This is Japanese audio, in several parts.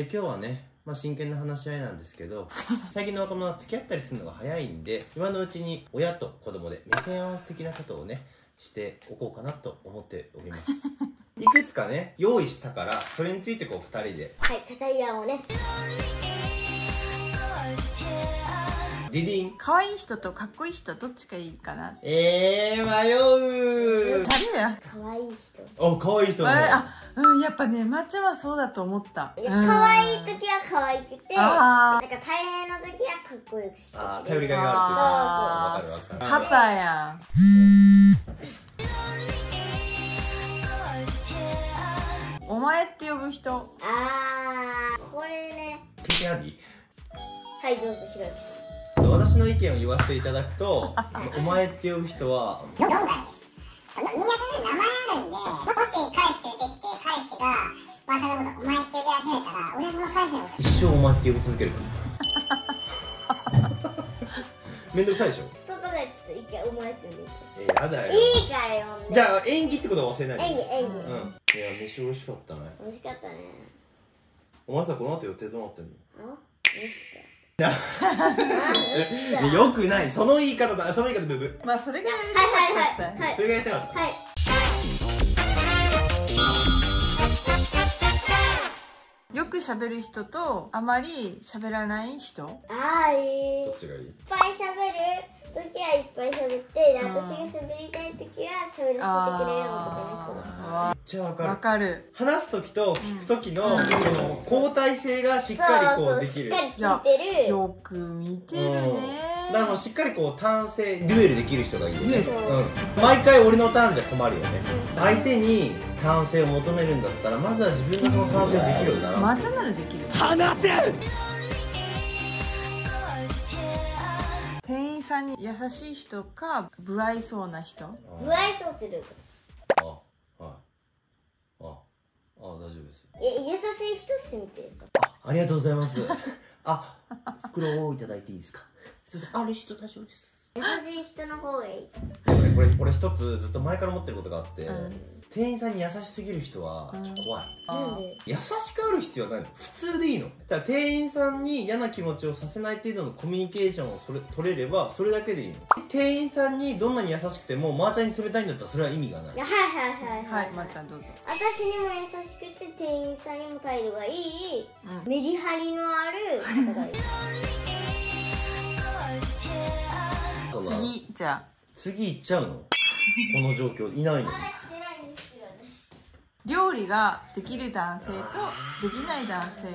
え今日はね、まあ、真剣な話し合いなんですけど 最近の若者は付き合ったりするのが早いんで今のうちに親と子供で目線合わせ的なことをねしておこうかなと思っております。いくつかね用意したからそれについてこう2人で。はい片岩をねディディン。可愛い人とかっこいい人どっちがいいかなえー、迷う。誰や？可愛い人。お可愛い人。あねあうんやっぱね抹茶はそうだと思った。可愛い時は可愛くてあなんか大変な時はかっこよくしてあー頼りがいがあるっていう。かあー。わかるわかる。パパやん。お前って呼ぶ人。あーこれね。経験ありはいどうぞひろゆき私の意見を言わせていただくと お前って呼ぶ人はみんなそれぞれ名前あるんで、もし彼氏連れてきて、彼氏が、まのこと、お前って呼び始めたら、俺はその彼氏のこと、一生お前って呼び続けるから。めんどくさいでしょ？ちょっと一回お前って呼んでえー、やだよ。いいから呼んでじゃあ演技ってことは忘れないで。演技演技、うん。いや飯美味しかったね。美味しかったね。お前さこの後予定どうなってんの？あ？いつだ よくない。その言い方だ。その言い方ブブまあそれがやりはいはいたかった。はい。はいそれがやりたかった。はい。よく喋る人とあまり喋らない人？あーい。いどっちがいい？いっぱい喋る。時はいっぱい喋って私が喋りたい時は喋らせてくれる男の人ちゃわかわるかる。話す時と聞く時の、うん。その交代性がしっかりこそううできる。そうしっかりついてる。よく見てるね。うん、だからしっかりこう単性デュエルできる人がいいよね、デュエル。うん、毎回俺のターンじゃ困るよね。相手に単性を求めるんだったらまずは自分がその単性をできるようになら抹茶ならできる。話せ！店員さんに優しい人か不愛想な人？不愛想ってどういうこあはいああ大丈夫です。とえ優しい人してみてあありがとうございます。あ袋をいただいていいですか？すいませんあれ人大丈夫です。優しい人の方がいい。でもねこれ俺一つずっと前から思ってることがあって、うん。店員さんに優しすぎる人はちょっと怖い、なんで？優しくある必要はないの。普通でいいの。だから店員さんに嫌な気持ちをさせない程度のコミュニケーションをそれ取れればそれだけでいいの。店員さんにどんなに優しくてもマーチャンに冷たいんだったらそれは意味がない。いやはいはいはいははい抹茶どうぞ。私にも優しくさんにも態度がいいうんメリハリのある方がいい次じゃあ次行っちゃうの？この状況いないの料理ができる男性とできない男性。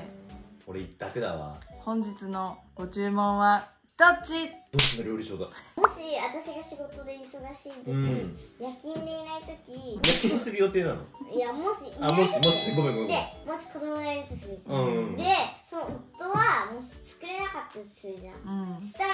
俺一択だわ。本日のご注文はどっち？どっちの料理長だ？もし私が仕事で忙しい時、うん。夜勤でいない時夜勤する予定なの？いやもしいあないもしもしごめんごめん。でもし子供がいるとするじゃん、うんでその夫はもし作れなかったとするじゃん。うん、うんしたら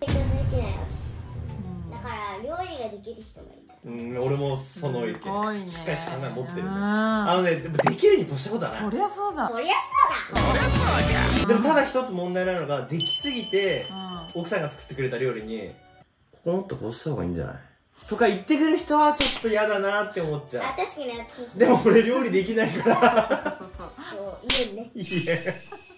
生活できないわけじゃん。だから料理ができる人がいいからうん俺もその意見。すごいね。しっかりした考え持ってるね。うん。あのねでもできるに越したことはない。そりゃそうだ。そりゃそうだ。でもただ一つ問題なのができすぎてう奥さんが作ってくれた料理にここもっとこうした方がいいんじゃない？とか言ってくる人はちょっと嫌だなって思っちゃあ確かに私。でも俺料理できないから。んそうそうそう言うね。いや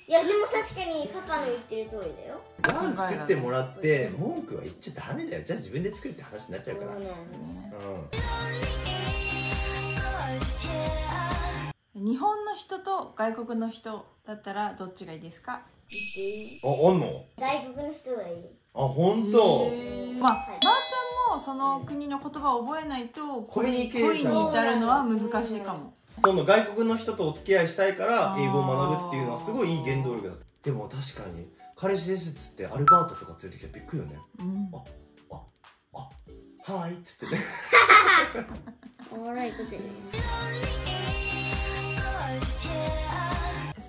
いやでも確かにパパの言ってる通りだよ。ご飯作ってもらって文句は言っちゃダメだよ。じゃあ自分で作るって話になっちゃうから。そうなのそうね。うん日本の人と外国の人だったらどっちがいいですか？ああんの？外国の人がいい。あ本当？まあ、まー、ちゃんもその国の言葉を覚えないとコミュニケーション恋に至るのは難しいかも。その外国の人とお付き合いしたいから英語を学ぶっていうのはすごいいい原動力だったでも確かに彼氏ですっつってアルバートとか連れてきてびっくりよね。うん。はーいっつってね。おもろいこと言う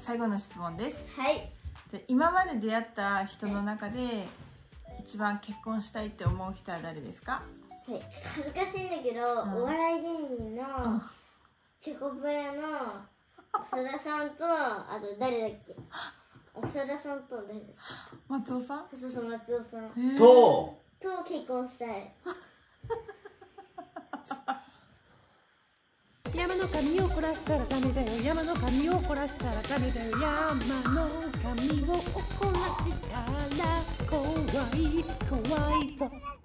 最後の質問です。はい。じゃあ今まで出会った人の中で一番結婚したいって思う人は誰ですか？はい、ちょっと恥ずかしいんだけど、ん。お笑い芸人のうん。チョコプラの長田さんとあと誰だっけ？長田さんと誰だっ松尾さん？けそうそう松尾さん。と。と結婚したい。山 のの神を凝らしたらダメだよ。山の髪を凝らしたらダメだよ。山の髪を凝らしたら怖い怖いぞ。